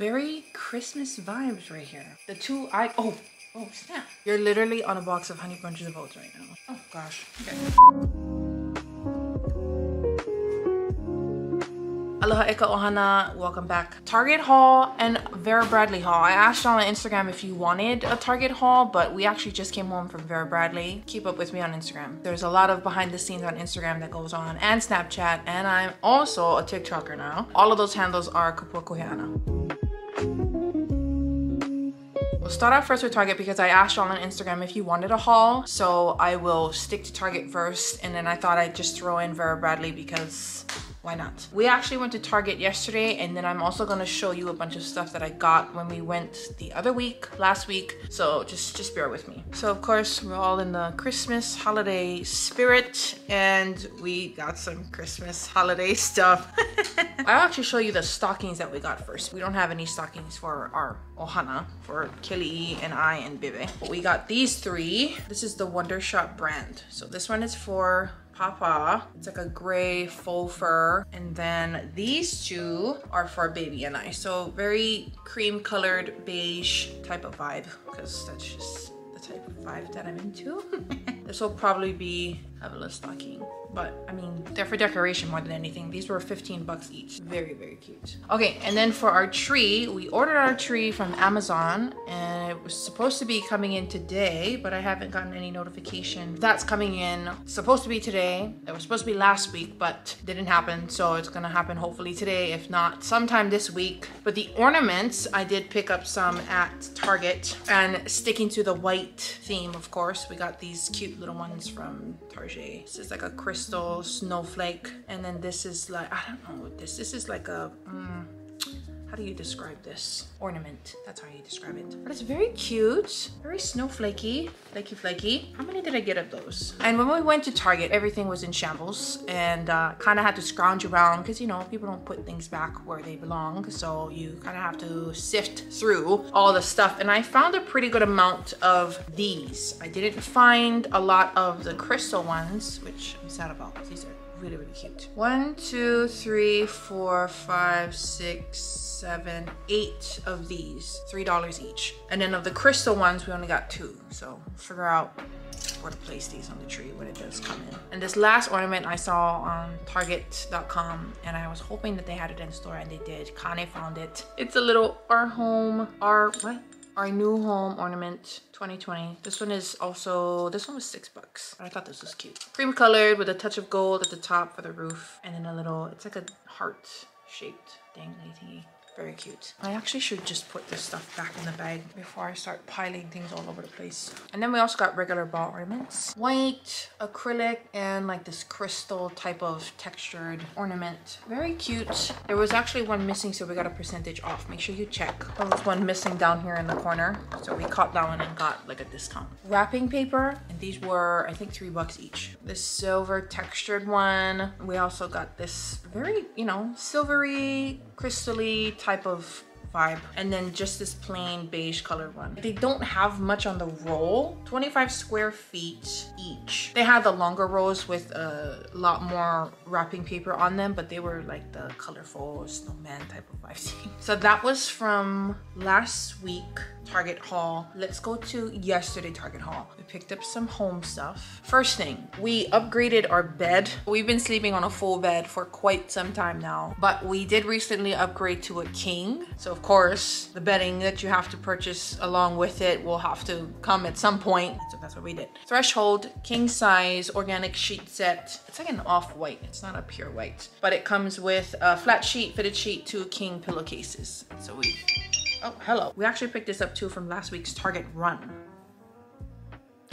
Very Christmas vibes right here. The two I oh oh snap. You're literally on a box of honey bunches of oats right now. Oh gosh. Okay. Aloha Ika Ohana, welcome back. Target haul and Vera Bradley haul. I asked y'all on Instagram if you wanted a Target haul, but we actually just came home from Vera Bradley. Keep up with me on Instagram. There's a lot of behind the scenes on Instagram that goes on and Snapchat, and I'm also a TikToker now. All of those handles are Kapua Kuheana. Start off first with Target because I asked y'all on Instagram if you wanted a haul. So I will stick to Target first and then I thought I'd just throw in Vera Bradley because why not? We actually went to Target yesterday and then I'm also gonna show you a bunch of stuff that I got when we went the other week, last week. So just, just bear with me. So of course, we're all in the Christmas holiday spirit and we got some Christmas holiday stuff. I'll actually show you the stockings that we got first. We don't have any stockings for our Ohana, for Kili and I and Bibe. But we got these three. This is the Wondershop brand. So this one is for Papa. It's like a gray faux fur. And then these two are for baby and I. So very cream colored beige type of vibe because that's just the type of vibe that I'm into. this will probably be have a little stocking but I mean, they're for decoration more than anything. These were 15 bucks each. Very, very cute. Okay, and then for our tree, we ordered our tree from Amazon and it was supposed to be coming in today, but I haven't gotten any notification. That's coming in, supposed to be today. It was supposed to be last week, but didn't happen. So it's gonna happen hopefully today, if not sometime this week. But the ornaments, I did pick up some at Target and sticking to the white theme, of course, we got these cute little ones from Target. This is like a crystal snowflake. And then this is like i don't know what this this is like a um, how do you describe this ornament? That's how you describe it. But it's very cute very snowflakey flaky flaky. How many did i get of those? And when we went to target everything was in shambles and uh, kind of had to scrounge around because you know people don't put things back where they belong. So you kind of have to sift through all the stuff. And i found a pretty good amount of these. I didn't find a lot of the crystal ones which i'm sad about these are really really cute one two three four five six seven, eight of these, $3 each. And then of the crystal ones, we only got two. So figure out where to place these on the tree when it does come in. And this last ornament I saw on target.com and I was hoping that they had it in store and they did. Kane found it. It's a little our home, our, what? Our new home ornament 2020. This one is also, this one was six bucks. I thought this was cute. Cream colored with a touch of gold at the top for the roof. And then a little, it's like a heart shaped dangly thingy. Very cute. I actually should just put this stuff back in the bag before I start piling things all over the place. And then we also got regular ball ornaments. White, acrylic, and like this crystal type of textured ornament. Very cute. There was actually one missing, so we got a percentage off. Make sure you check. There was one missing down here in the corner. So we caught that one and got like a discount. Wrapping paper, and these were, I think, three bucks each. This silver textured one. We also got this very, you know, silvery, crystally type of vibe and then just this plain beige colored one. They don't have much on the roll. 25 square feet each. They had the longer rolls with a lot more wrapping paper on them but they were like the colorful snowman type of vibe so that was from last week Target haul. Let's go to yesterday Target haul. We picked up some home stuff. First thing, we upgraded our bed. We've been sleeping on a full bed for quite some time now, but we did recently upgrade to a king. So of course, the bedding that you have to purchase along with it will have to come at some point. So that's what we did. Threshold, king size, organic sheet set. It's like an off-white, it's not a pure white, but it comes with a flat sheet, fitted sheet, two king pillowcases. So we Oh, hello. We actually picked this up too from last week's Target run.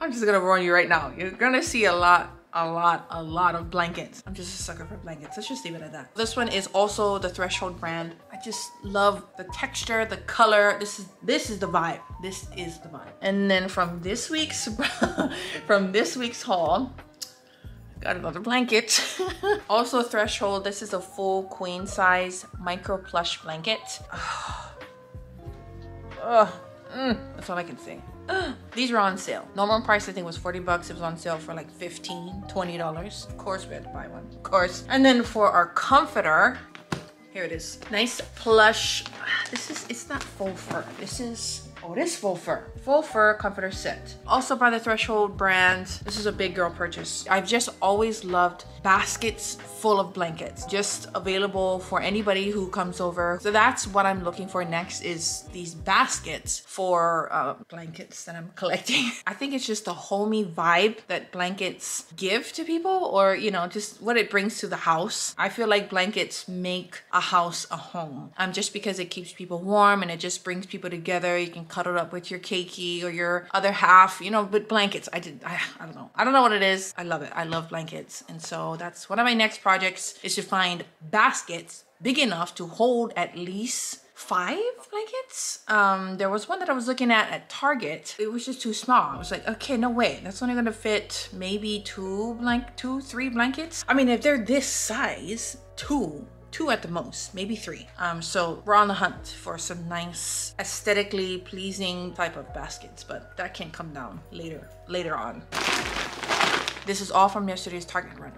I'm just gonna warn you right now. You're gonna see a lot a lot, a lot of blankets. I'm just a sucker for blankets. Let's just leave it at that. This one is also the Threshold brand. I just love the texture, the color. This is this is the vibe. This is the vibe. And then from this week's from this week's haul, got another blanket. also Threshold, this is a full queen size micro plush blanket. Mm, that's all I can say. These are on sale. Normal price I think was 40 bucks. It was on sale for like 15, 20 dollars. Of course we had to buy one, of course. And then for our comforter, here it is. Nice plush This is, it's not faux fur. This is Oh, this faux fur. Faux fur comforter set. Also by the Threshold brand. This is a big girl purchase. I've just always loved baskets full of blankets. Just available for anybody who comes over. So that's what I'm looking for next is these baskets for uh, blankets that I'm collecting. I think it's just the homey vibe that blankets give to people or, you know, just what it brings to the house. I feel like blankets make a house a home. Um, just because it keeps people warm and it just brings people together. You can cuddle up with your keiki or your other half, you know, but blankets, I did, I, I don't know. I don't know what it is. I love it. I love blankets. And so that's one of my next projects is to find baskets big enough to hold at least five blankets. Um, there was one that I was looking at at Target. It was just too small. I was like, okay, no way. That's only gonna fit maybe two blank, two, three blankets. I mean, if they're this size, two two at the most, maybe three. Um, so we're on the hunt for some nice, aesthetically pleasing type of baskets, but that can come down later, later on. This is all from yesterday's Target run.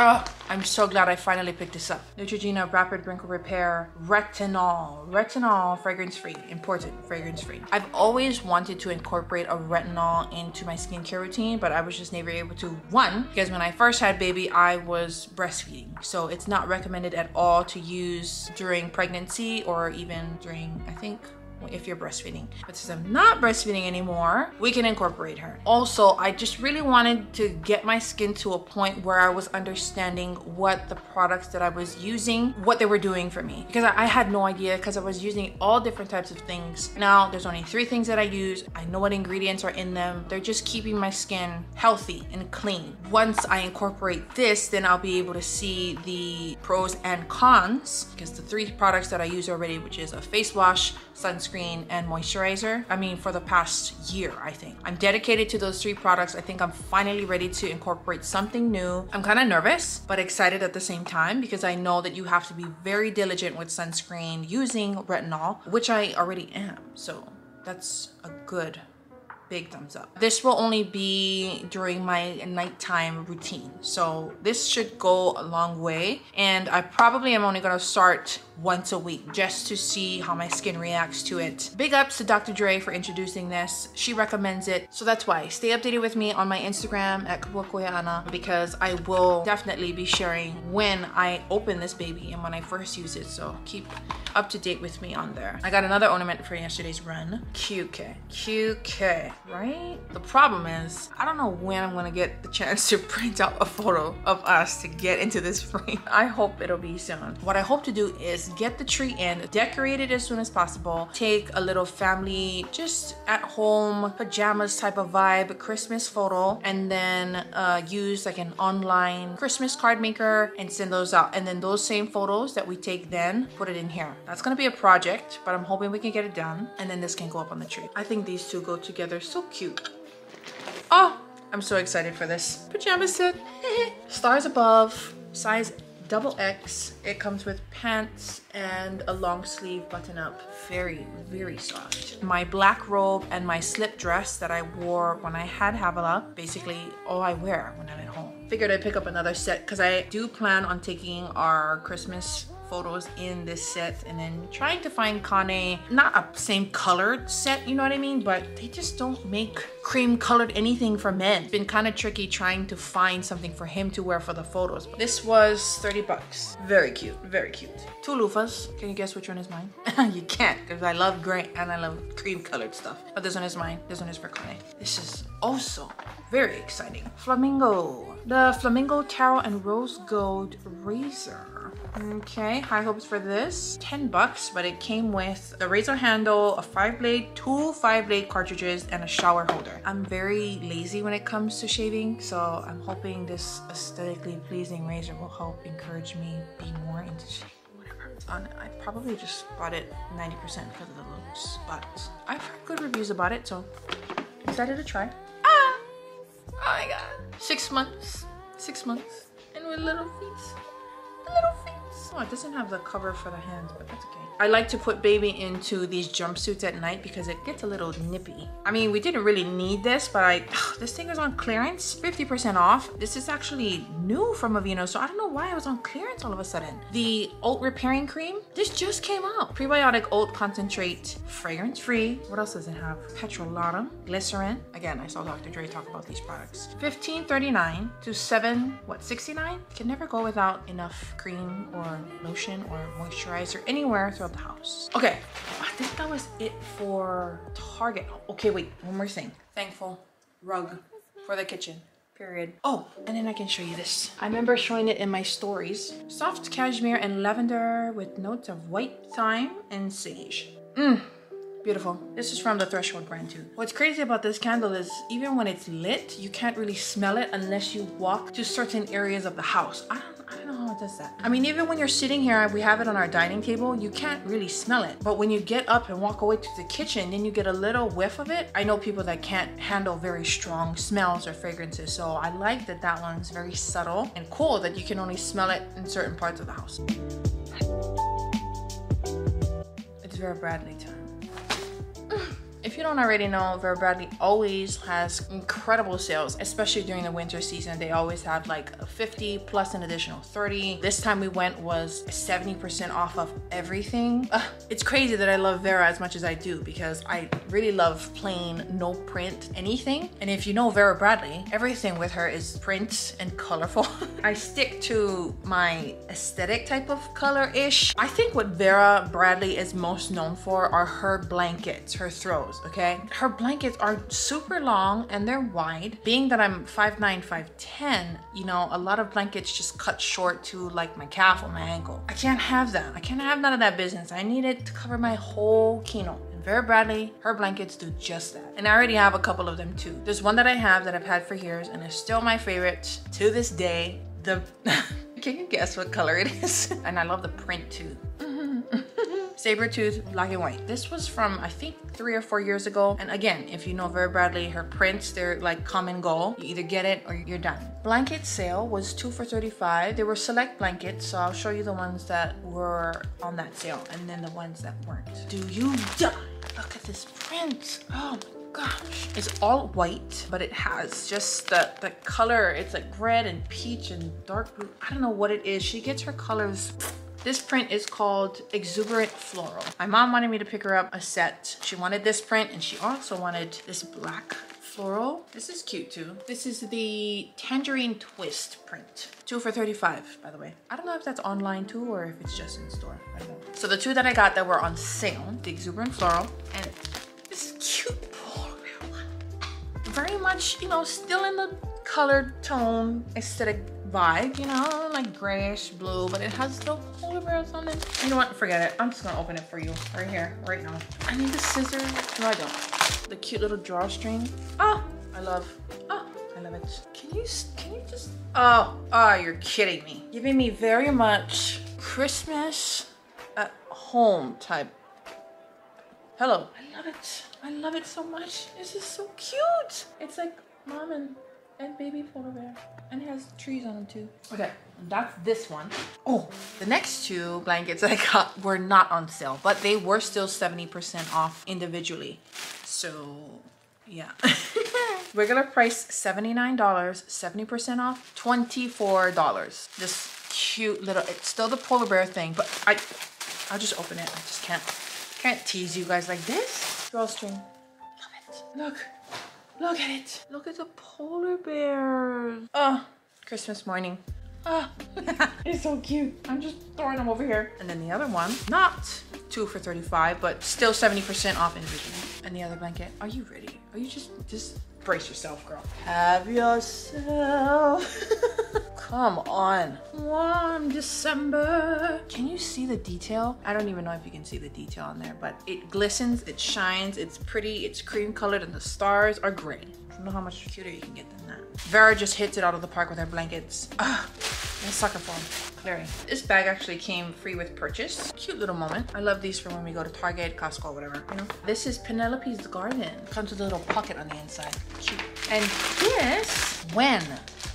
Oh, I'm so glad I finally picked this up. Neutrogena Rapid Wrinkle Repair Retinol. Retinol fragrance-free, important fragrance-free. I've always wanted to incorporate a retinol into my skincare routine, but I was just never able to. One, because when I first had baby, I was breastfeeding. So it's not recommended at all to use during pregnancy or even during, I think, if you're breastfeeding. But since I'm not breastfeeding anymore, we can incorporate her. Also, I just really wanted to get my skin to a point where I was understanding what the products that I was using, what they were doing for me. Because I, had no idea because I was using all different types of things. Now, there's only three things that I use. I know what ingredients are in them. They're just keeping my skin healthy and clean. Once I incorporate this, then I'll be able to see the pros and cons because the three products that I use already, which is a face wash, sunscreen, and moisturizer. I mean, for the past year, I think. I'm dedicated to those three products. I think I'm finally ready to incorporate something new. I'm kind of nervous, but excited at the same time because I know that you have to be very diligent with sunscreen using retinol, which I already am. So that's a good big thumbs up. This will only be during my nighttime routine. So this should go a long way. And I probably am only gonna start once a week just to see how my skin reacts to it. Big ups to Dr. Dray for introducing this. She recommends it. So that's why. Stay updated with me on my Instagram at Kapuakuheana because I will definitely be sharing when I open this baby and when I first use it. So keep up to date with me on there. I got another ornament for yesterday's run. QK. QK, right? The problem is, I don't know when I'm gonna get the chance to print out a photo of us to get into this frame. I hope it'll be soon. What I hope to do is get the tree in, decorate it as soon as possible, take a little family, just at home, pajamas type of vibe, Christmas photo, and then uh, use like an online Christmas card maker and send those out. And then those same photos that we take then, put it in here. That's gonna be a project, but I'm hoping we can get it done. And then this can go up on the tree. I think these two go together so cute. Oh, I'm so excited for this. Pajama set. Stars above, size double X. It comes with pants and a long sleeve button up. Very, very soft. My black robe and my slip dress that I wore when I had Havilah, basically all I wear when I'm at home. Figured I'd pick up another set because I do plan on taking our Christmas photos in this set and then trying to find Kane, not a same colored set, you know what I mean? But they just don't make cream colored anything for men. It's been kind of tricky trying to find something for him to wear for the photos. But this was 30 bucks. Very cute, very cute. Two loofahs. Can you guess which one is mine? you can't because I love gray and I love cream colored stuff. But this one is mine. This one is for Kane. This is also very exciting. Flamingo. The Flamingo Tarot and Rose Gold Razor. Okay, high hopes for this. 10 bucks, but it came with a razor handle, a five blade, two five blade cartridges, and a shower holder. I'm very lazy when it comes to shaving, so I'm hoping this aesthetically pleasing razor will help encourage me be more into shaving. On, I probably just bought it 90% because of the looks, but I've heard good reviews about it, so excited to try. Ah! Oh my god. Six months. Six months. And with little feet. Little feet. Oh, it doesn't have the cover for the hands, but that's okay. I like to put baby into these jumpsuits at night because it gets a little nippy. I mean, we didn't really need this, but I this thing is on clearance, 50% off. This is actually new from Aveeno, so I don't know why it was on clearance all of a sudden. The oat repairing cream, this just came out. Prebiotic oat concentrate, fragrance free. What else does it have? Petrolatum, glycerin. Again, I saw Dr. Dray talk about these products. 15.39 to 7, what, 69? Can never go without enough cream or lotion or moisturizer anywhere throughout the house. Okay, I think that was it for Target. Okay, wait, one more thing. Thankful rug for the kitchen. Period. Oh, and then I can show you this. I remember showing it in my stories. Soft cashmere and lavender with notes of white thyme and sage. Mmm, Beautiful. This is from the Threshold brand too. What's crazy about this candle is even when it's lit, you can't really smell it unless you walk to certain areas of the house. I don't I don't know how it does that. I mean, even when you're sitting here, we have it on our dining table, you can't really smell it. But when you get up and walk away to the kitchen, then you get a little whiff of it. I know people that can't handle very strong smells or fragrances. So I like that that one's very subtle and cool that you can only smell it in certain parts of the house. It's Vera Bradley time. If you don't already know, Vera Bradley always has incredible sales, especially during the winter season. They always have like 50 plus an additional 30. This time we went was 70% off of everything. Uh, it's crazy that I love Vera as much as I do because I really love plain, no print anything. And if you know Vera Bradley, everything with her is print and colorful. I stick to my aesthetic type of color-ish. I think what Vera Bradley is most known for are her blankets, her throws okay? Her blankets are super long and they're wide. Being that I'm 5'9", 5'10", you know, a lot of blankets just cut short to like my calf or my ankle. I can't have that. I can't have none of that business. I need it to cover my whole. And Vera Bradley, her blankets do just that. And I already have a couple of them too. There's one that I have that I've had for years and it's still my favorite to this day. The, can you guess what color it is? and I love the print too. Saber Tooth Black and White. This was from, I think, three or four years ago. And again, if you know Vera Bradley, her prints, they're like come and go. You either get it or you're done. Blanket sale was two for 35. There were select blankets, so I'll show you the ones that were on that sale and then the ones that weren't. Do you die? Look at this print. Oh my gosh. It's all white, but it has just the, the color. It's like red and peach and dark blue. I don't know what it is. She gets her colors this print is called Exuberant Floral. My mom wanted me to pick her up a set. She wanted this print and she also wanted this black floral. This is cute too. This is the Tangerine Twist print. Two for 35, by the way. I don't know if that's online too or if it's just in store. I don't know. So the two that I got that were on sale, the Exuberant Floral and this cute one. Very much, you know, still in the colored tone aesthetic vibe, you know, like grayish blue, but it has the on it. You know what, forget it. I'm just gonna open it for you right here, right now. I need the scissors. No, I don't. The cute little drawstring. Oh, I love, oh, I love it. Can you, can you just, oh, oh, you're kidding me. Giving me very much Christmas at home type. Hello. I love it. I love it so much. This is so cute. It's like mom and and baby polar bear. And it has trees on them too. Okay, that's this one. Oh, the next two blankets I got were not on sale, but they were still 70% off individually. So yeah. Regular price $79, 70% off, $24. This cute little, it's still the polar bear thing, but I, I'll just open it. I just can't, can't tease you guys like this. Drawstring, love it. Look, Look at it. Look at the polar bears. Oh, Christmas morning. Ah. Oh, it's so cute. I'm just throwing them over here. And then the other one, not two for 35, but still 70% off individually. And the other blanket, are you ready? Are you just, just brace yourself, girl. Have yourself. Come on. Warm December. Can you see the detail? I don't even know if you can see the detail on there, but it glistens, it shines, it's pretty, it's cream colored, and the stars are gray. I don't know how much cuter you can get than that. Vera just hits it out of the park with her blankets. Ah, a sucker them. Clary. This bag actually came free with purchase. Cute little moment. I love these for when we go to Target, Costco, whatever, you know? This is Penelope's Garden. Comes with a little pocket on the inside. Cute. And this, when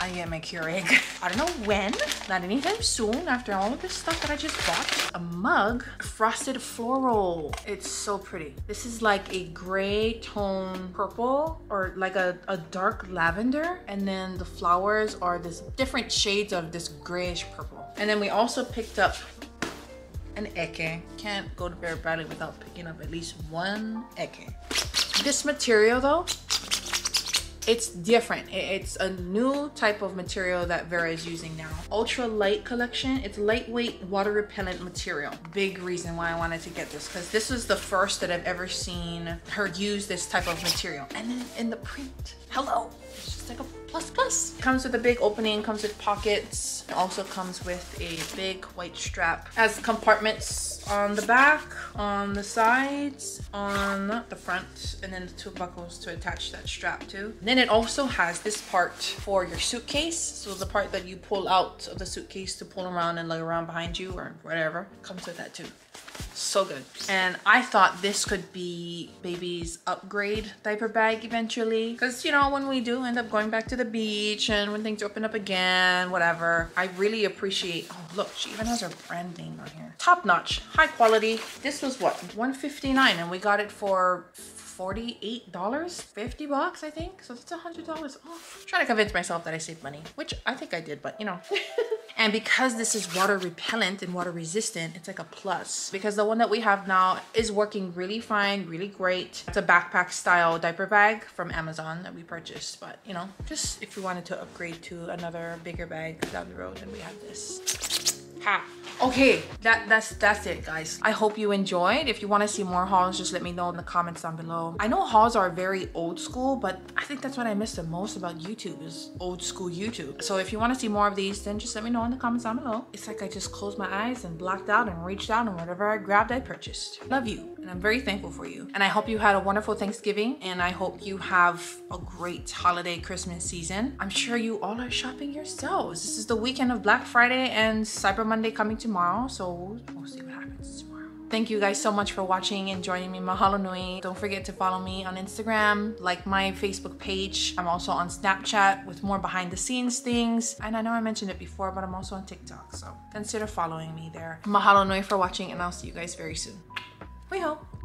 I get my Keurig. I don't know when, not anytime soon after all of this stuff that I just bought. A mug, frosted floral. It's so pretty. This is like a gray tone purple or like a, a dark lavender. And then the flowers are this different shades of this grayish purple. And then we also picked up an eke. Can't go to Vera Bradley without picking up at least one eke. This material though, it's different. It's a new type of material that Vera is using now. Ultra light collection. It's lightweight water repellent material. Big reason why I wanted to get this because this was the first that I've ever seen her use this type of material. And then in the print, hello, it's just like a plus plus. Comes with a big opening, comes with pockets. It also comes with a big white strap. Has compartments on the back, on the sides, on the front, and then the two buckles to attach that strap to. then it also has this part for your suitcase. So the part that you pull out of the suitcase to pull around and lug around behind you or whatever comes with that too so good and i thought this could be baby's upgrade diaper bag eventually because you know when we do end up going back to the beach and when things open up again whatever i really appreciate oh look she even has her brand name on here top notch high quality this was what 159 and we got it for $48, 50 bucks, I think. So that's $100 off. trying to convince myself that I saved money, which I think I did, but you know. and because this is water repellent and water resistant, it's like a plus. Because the one that we have now is working really fine, really great. It's a backpack style diaper bag from Amazon that we purchased. But you know, just if we wanted to upgrade to another bigger bag down the road, then we have this. Okay, that that's that's it guys. I hope you enjoyed. If you want to see more hauls, just let me know in the comments down below. I know hauls are very old school, but I think that's what I miss the most about YouTube is old school YouTube. So if you want to see more of these, then just let me know in the comments down below. It's like I just closed my eyes and blocked out and reached out and whatever I grabbed, I purchased. Love you, and I'm very thankful for you. And I hope you had a wonderful Thanksgiving, and I hope you have a great holiday Christmas season. I'm sure you all are shopping yourselves. This is the weekend of Black Friday and Cyber Monday coming tomorrow, so we'll see what happens tomorrow. Thank you guys so much for watching and joining me. Mahalo nui. Don't forget to follow me on Instagram, like my Facebook page. I'm also on Snapchat with more behind the scenes things. And I know I mentioned it before, but I'm also on TikTok, so consider following me there. Mahalo nui for watching, and I'll see you guys very soon. We hope.